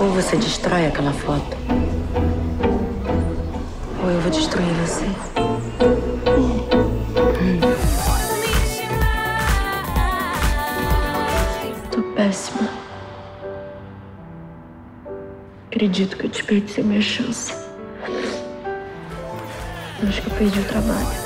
Ou você destrói aquela foto, ou eu vou destruir você. Tô péssima. Acredito que eu desperdicei minha chance. Acho que eu perdi o trabalho.